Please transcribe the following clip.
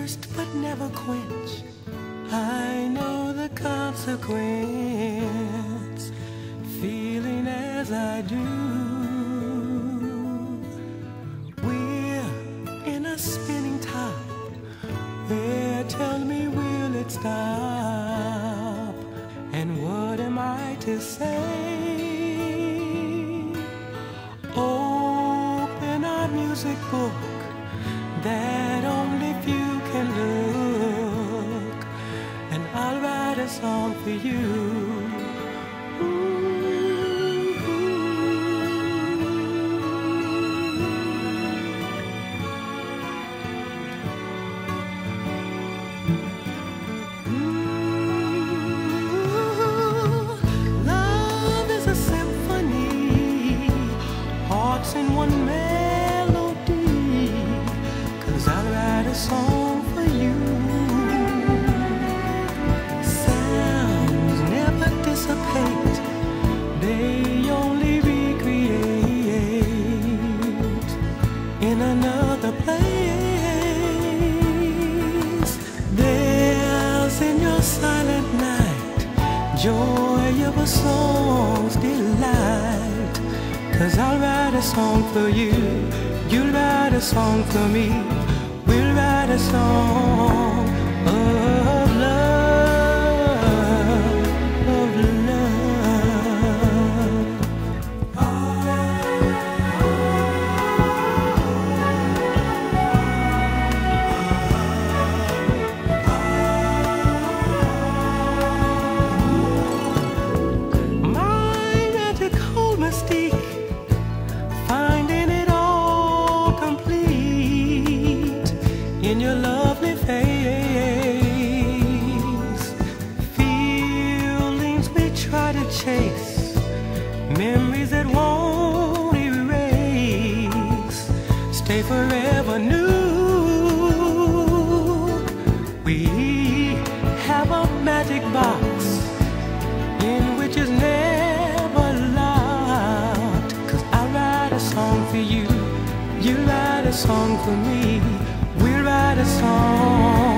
thirst but never quench. I know the consequence, feeling as I do. We're in a spinning top. Where tell me, will it stop? And what am I to say? Open our music book song for you. In another place. There's in your silent night joy of a song's delight. Cause I'll write a song for you, you'll write a song for me, we'll write a song of love, chase, memories that won't erase, stay forever new. We have a magic box in which is never locked. Cause I write a song for you, you write a song for me, we'll write a song.